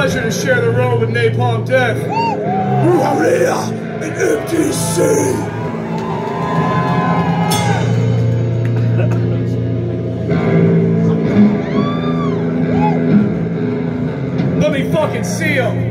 pleasure to share the road with Napalm Death. Warrior and MTC. Let me fucking see him!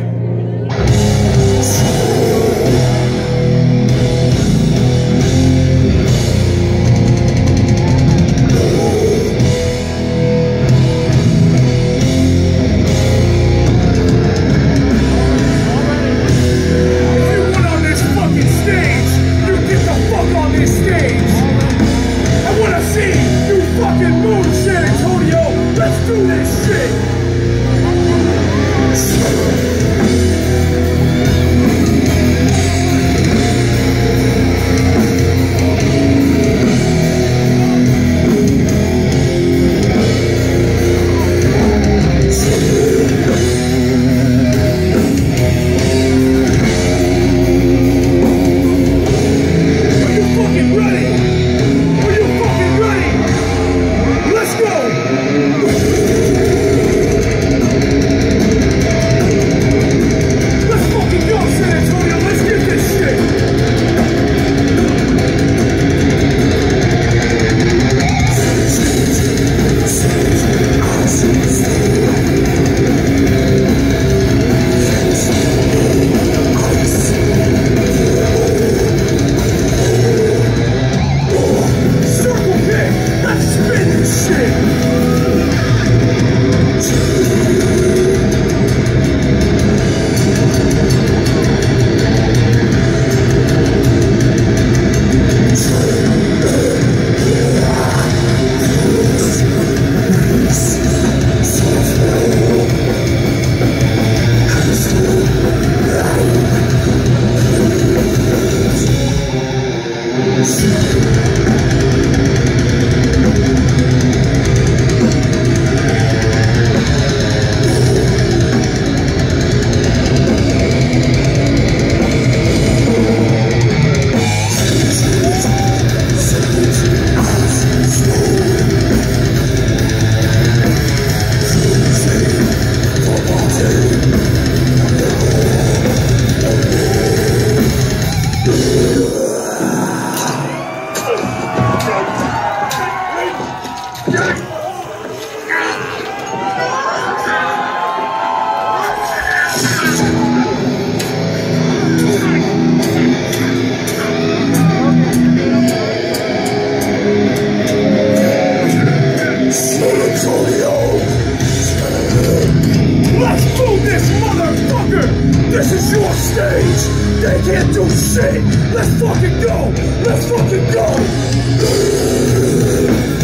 Antonio. Let's do this, motherfucker! This is your stage! They can't do shit! Let's fucking go! Let's fucking go!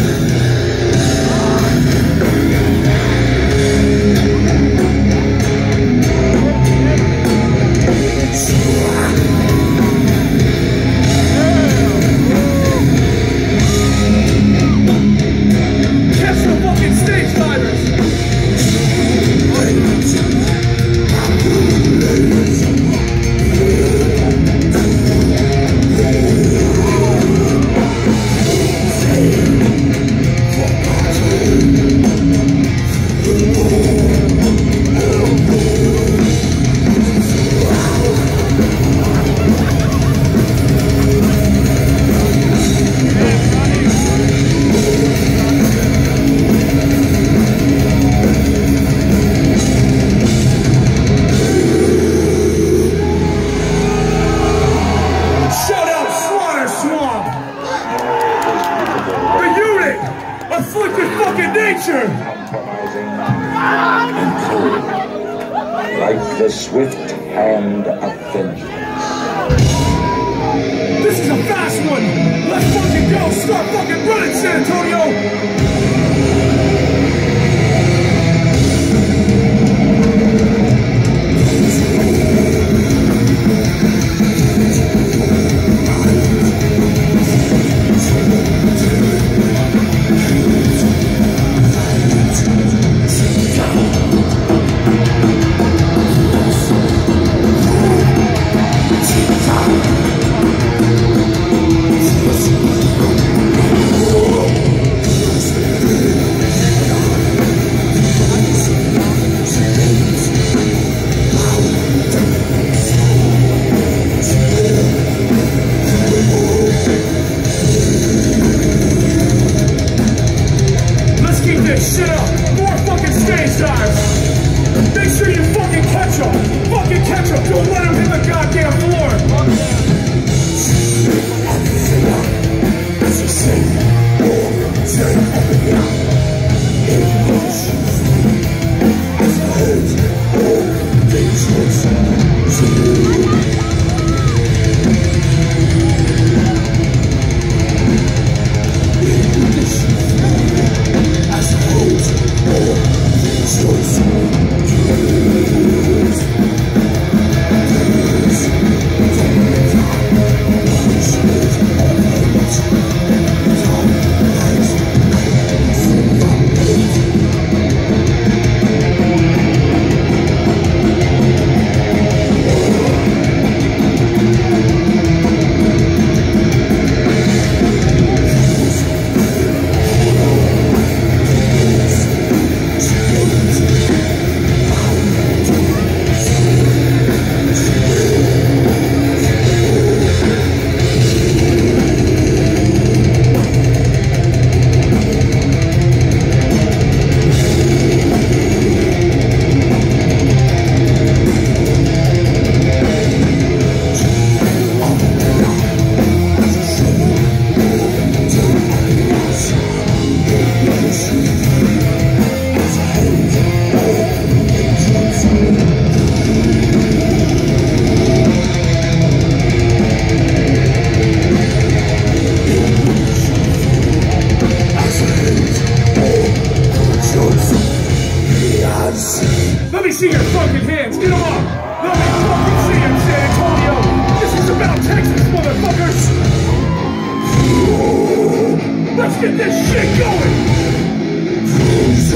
Get this shit going.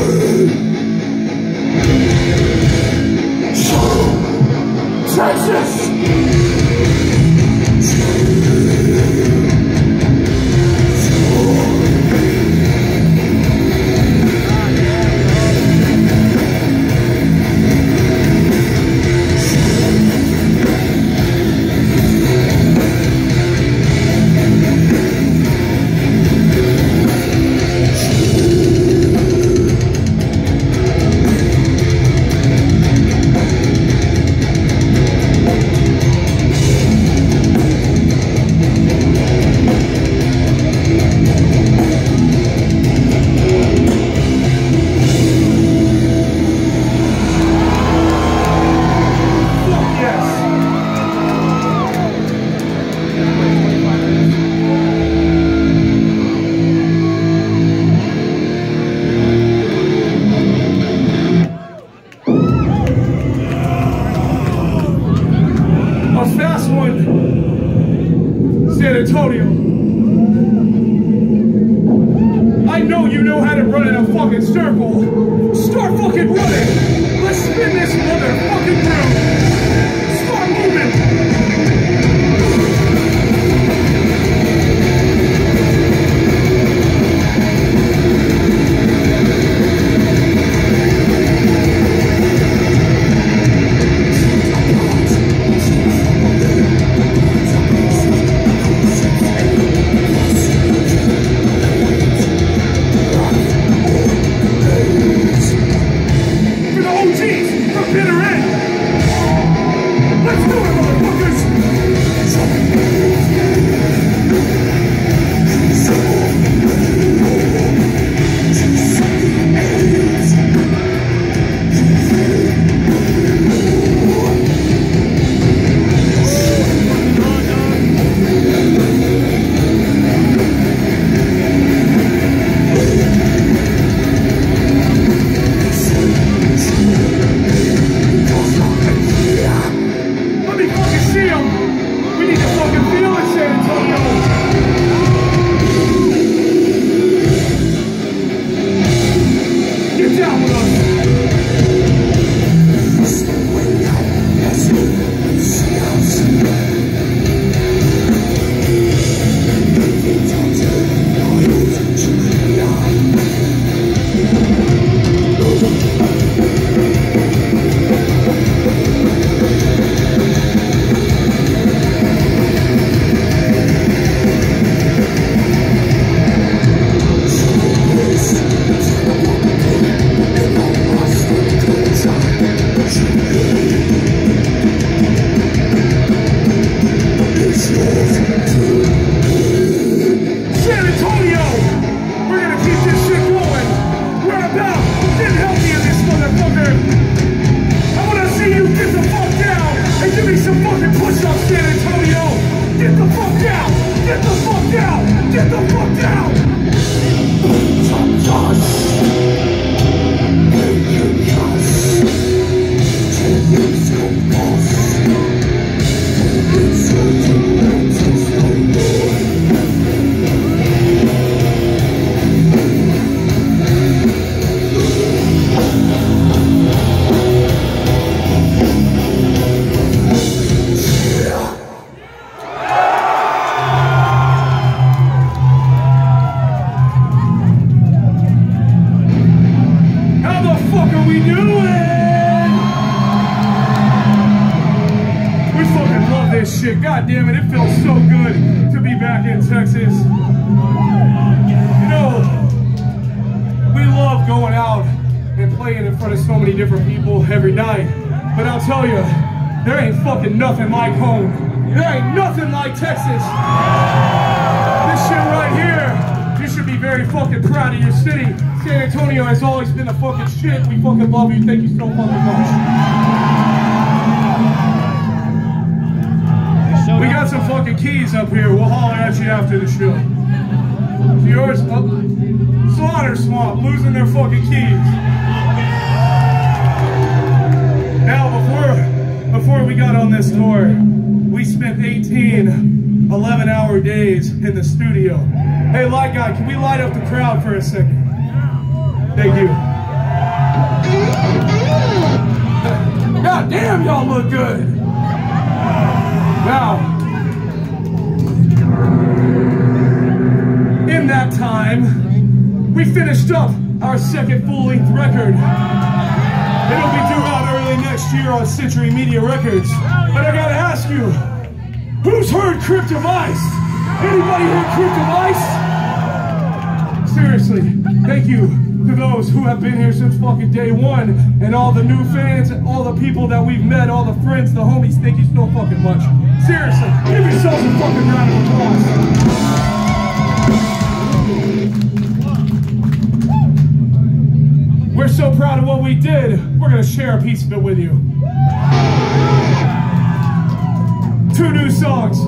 Texas. Every night. But I'll tell you, there ain't fucking nothing like home. There ain't nothing like Texas. This shit right here, you should be very fucking proud of your city. San Antonio has always been a fucking shit. We fucking love you. Thank you so fucking much. We got some fucking keys up here. We'll holler at you after the show. It's yours? Oh, Slaughter Swamp losing their fucking keys. Before we got on this tour, we spent 18 11 hour days in the studio. Hey, light guy, can we light up the crowd for a second? Thank you. God damn, y'all look good. Now, in that time, we finished up our second full-length record. It'll be due out next year on Century Media Records. But I gotta ask you, who's heard Crypt of Ice? Anybody heard Crypt of Ice? Seriously, thank you to those who have been here since fucking day one, and all the new fans, and all the people that we've met, all the friends, the homies, thank you so fucking much. Seriously, give yourselves a fucking round of applause. We're so proud of what we did, we're gonna share a piece of it with you. Two new songs.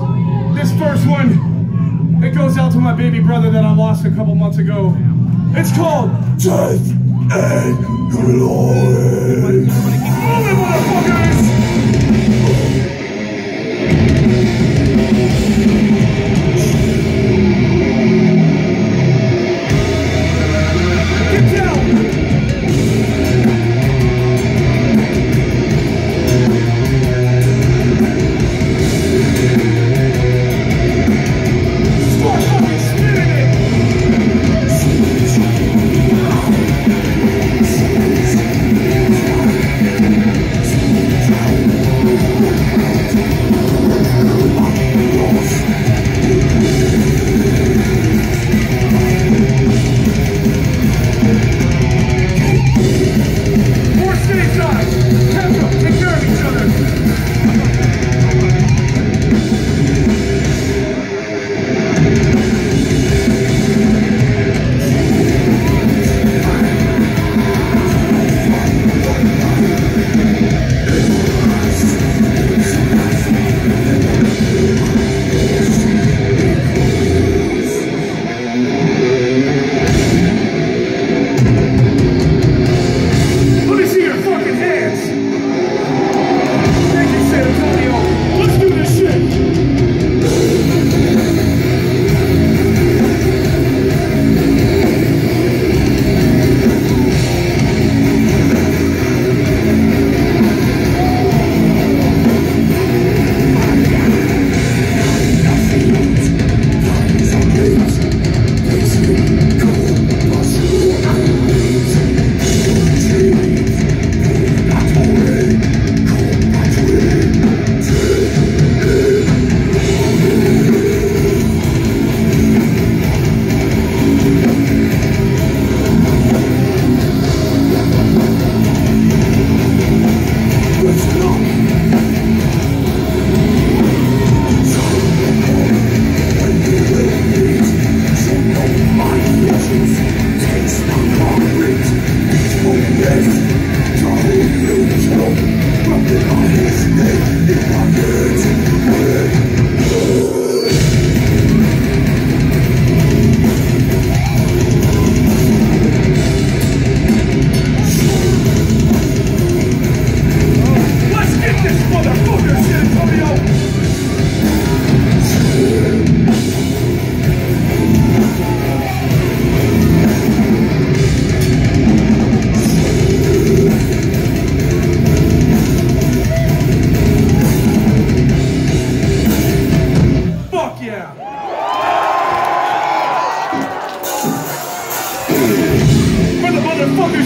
This first one, it goes out to my baby brother that I lost a couple months ago. It's called Death and Glory. It, motherfuckers!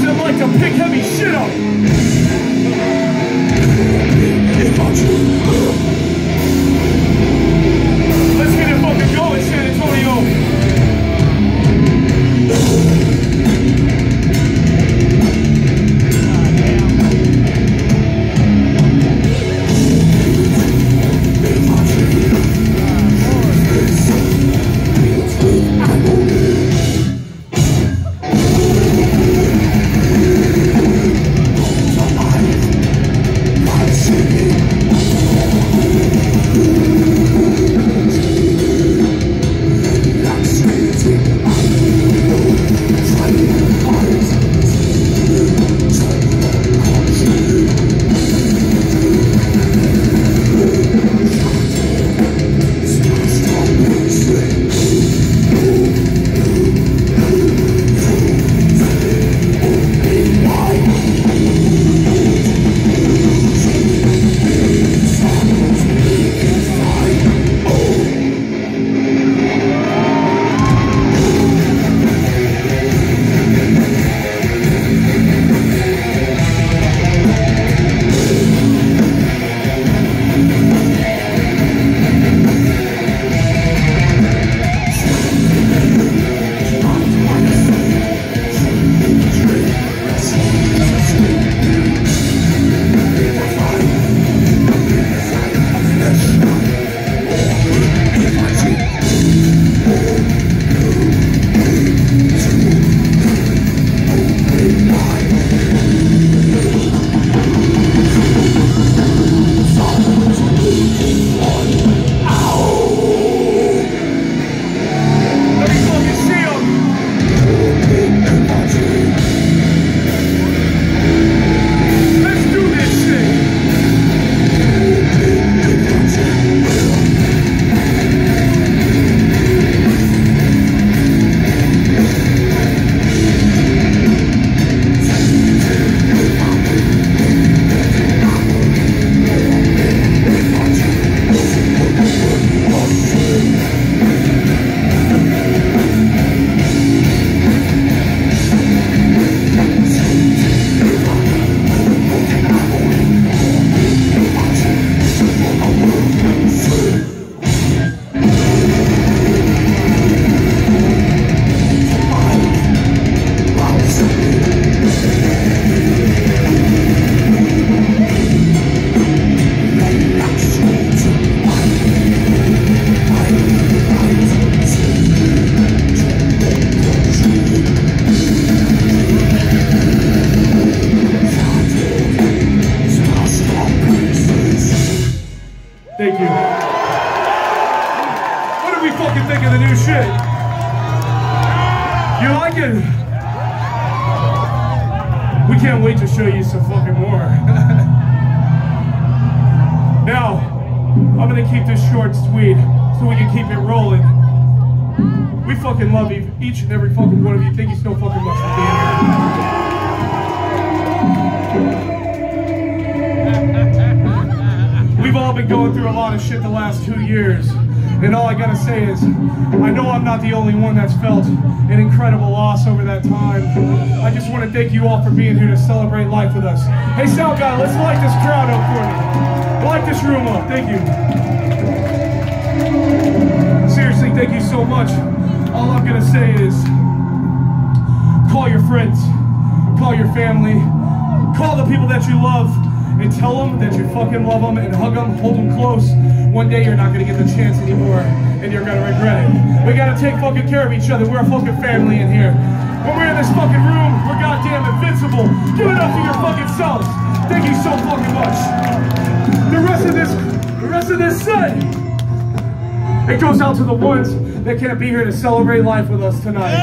That like to pick heavy shit up. The new shit? You like it? We can't wait to show you some fucking more. now, I'm gonna keep this short sweet so we can keep it rolling. We fucking love you, each and every fucking one of you. Thank you so fucking much for being here. We've all been going through a lot of shit the last two years. And all I gotta say is, I know I'm not the only one that's felt an incredible loss over that time. I just want to thank you all for being here to celebrate life with us. Hey, sound guy, let's light this crowd up for me. Light this room up. Thank you. Seriously, thank you so much. All I'm gonna say is, call your friends, call your family, call the people that you love, and tell them that you fucking love them and hug them, hold them close. One day you're not gonna get the chance anymore, and you're gonna regret it. We gotta take fucking care of each other. We're a fucking family in here. When we're in this fucking room, we're goddamn invincible. Give it up to your fucking selves. Thank you so fucking much. The rest of this, the rest of this set, it goes out to the ones that can't be here to celebrate life with us tonight.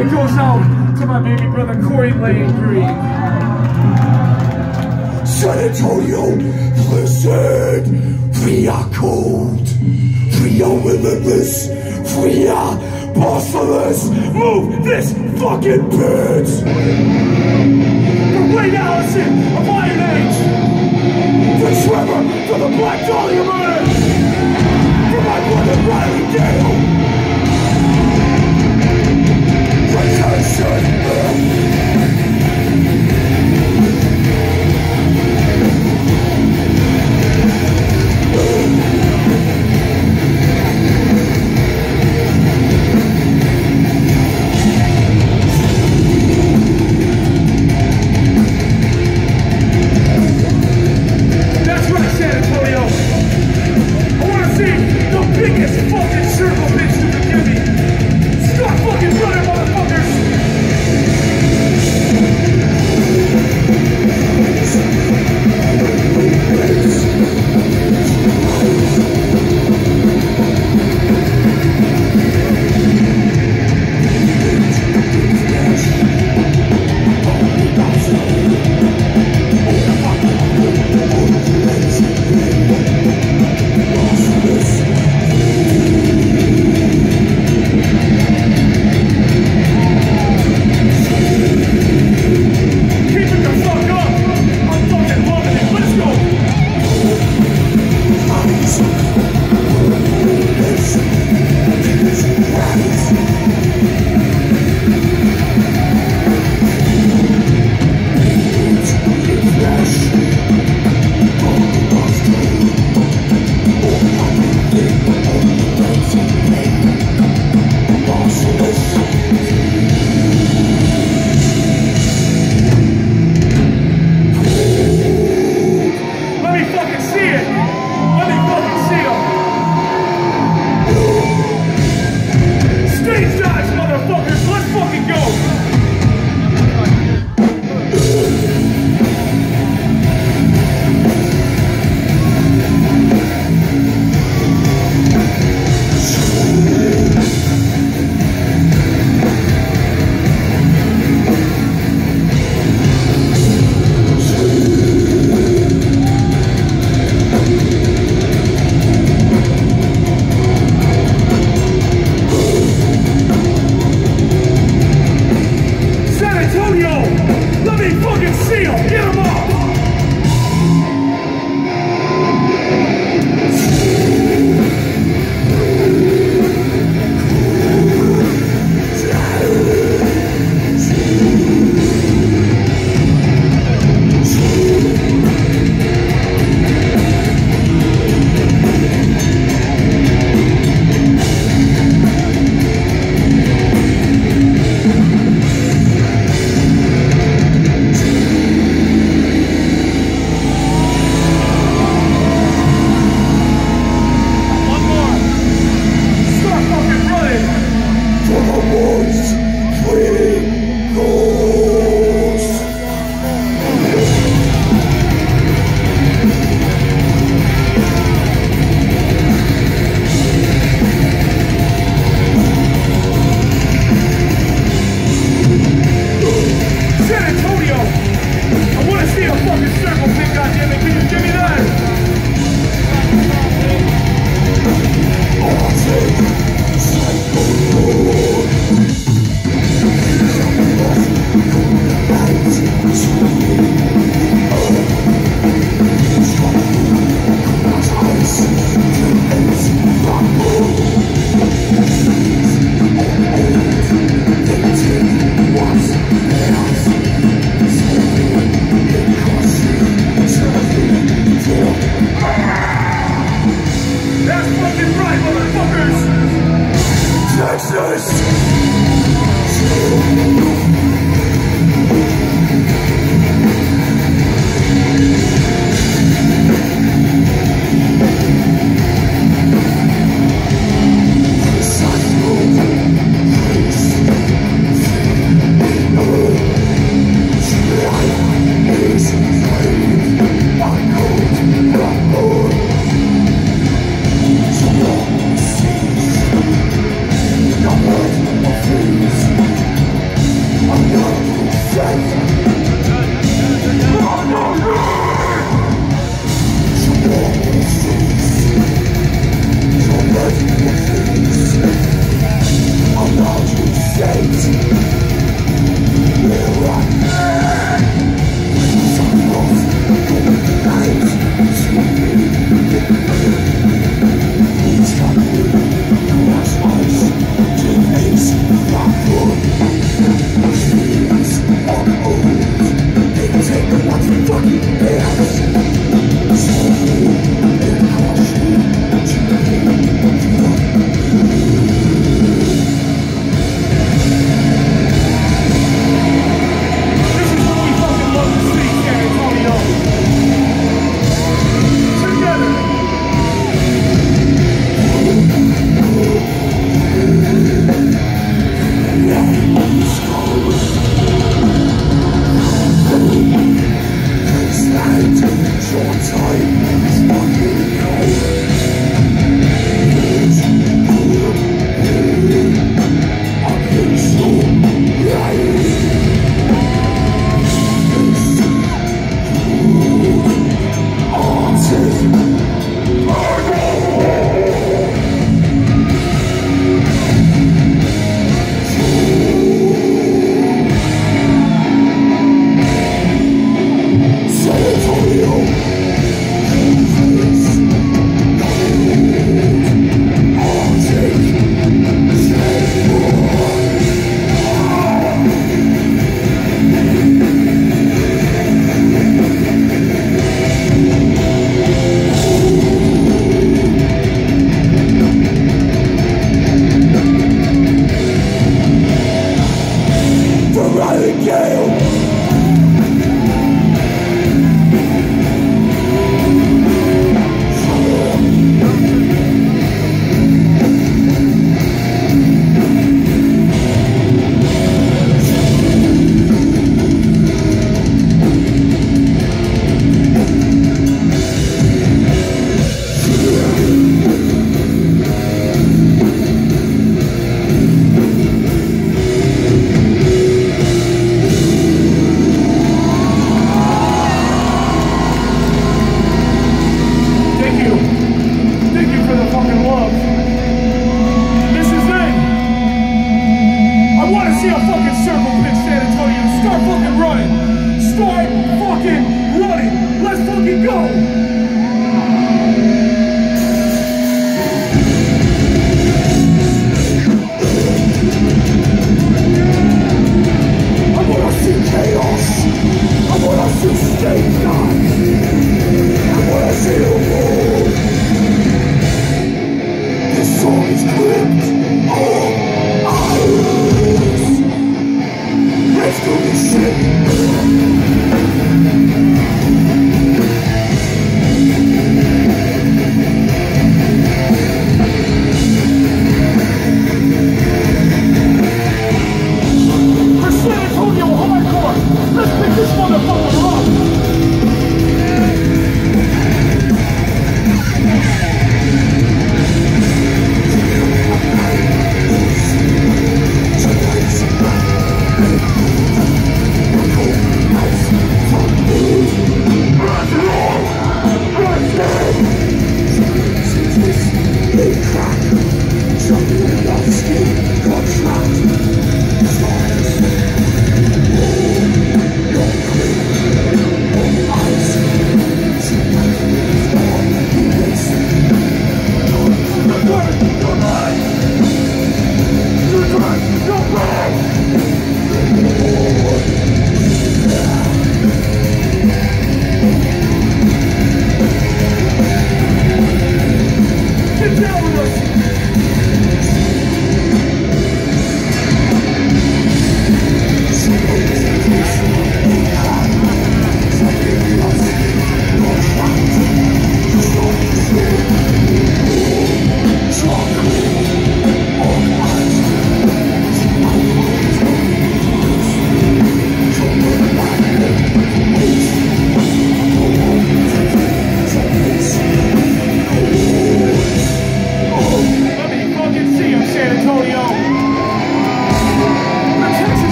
It goes out to my baby brother Corey Lane Green. San Antonio, listen. We cold. We are limitless. We are merciless. Move this fucking bitch. From Wayne Allison of Iron Age. The Trevor for the Black Dahlia murder. For my brother Riley Gale.